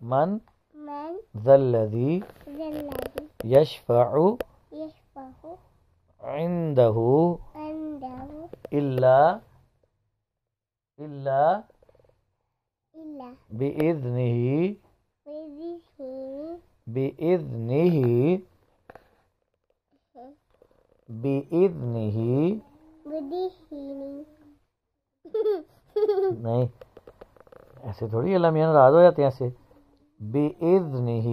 من من ذا الذي ذا الذي يشفع يشفع عنده عنده إلا إلا إلا بإذنه بإذنه بإذنه بإذنه بديهني नहीं ऐसे थोड़ी अल्लाह मियाँ नाराज हो जाते हैं ऐसे बेइज्निही بإذنه.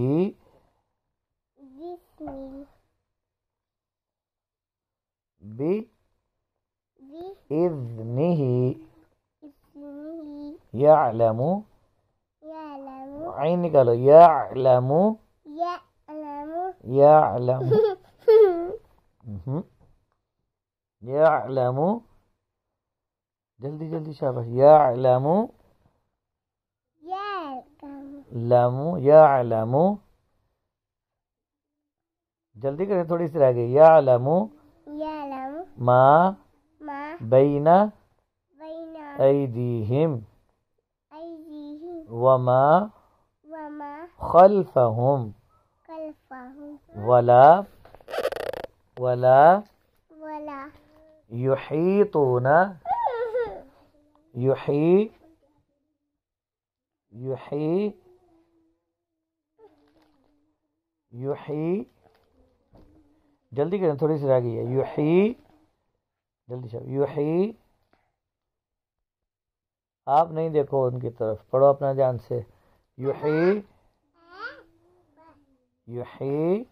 بإذنه. يعلم. يعلم عيني قالوا يعلم. يعلم. يعلم يعلم. جلدي جلدي شابه. يعلم. लमु यालमु जल्दी करें थोड़ी सी रह गई यालमु يعلم मा ما बैना بين أيديهم أيديهم وما وما خلفهم خلفهم ولا ولا ولا يحيطون يحي يحي यूही जल्दी करें, थोड़ी सी रह गई है। यूही जल्दी शब्द यूही आप नहीं देखो उनकी तरफ़। पढ़ो अपना ध्यान से। यूही यूही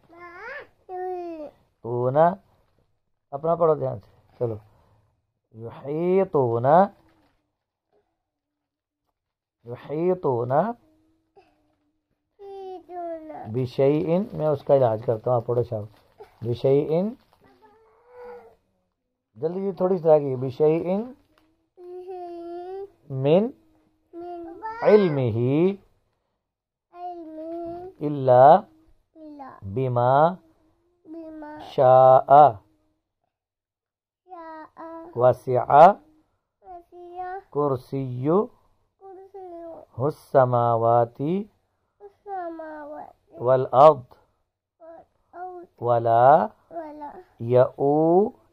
तो ना अपना पढ़ो ध्यान से। चलो। यूही तो ना यूही तो ना युहीतूना इन मैं उसका इलाज करता हूँ, आप पढ़ो शाम। बिशैइन जल्दी जी थोड़ी सी आगे बिशैइन मिन इल्मिही इल्ला बिमा शाआ वसिआ कुर्सियु हुस्समावाति والأرض ولا يؤوده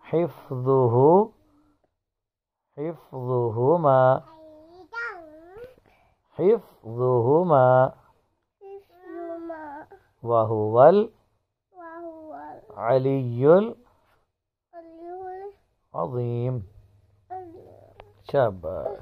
حفظه حفظهما حفظهما وهو العلي العظيم. شابه.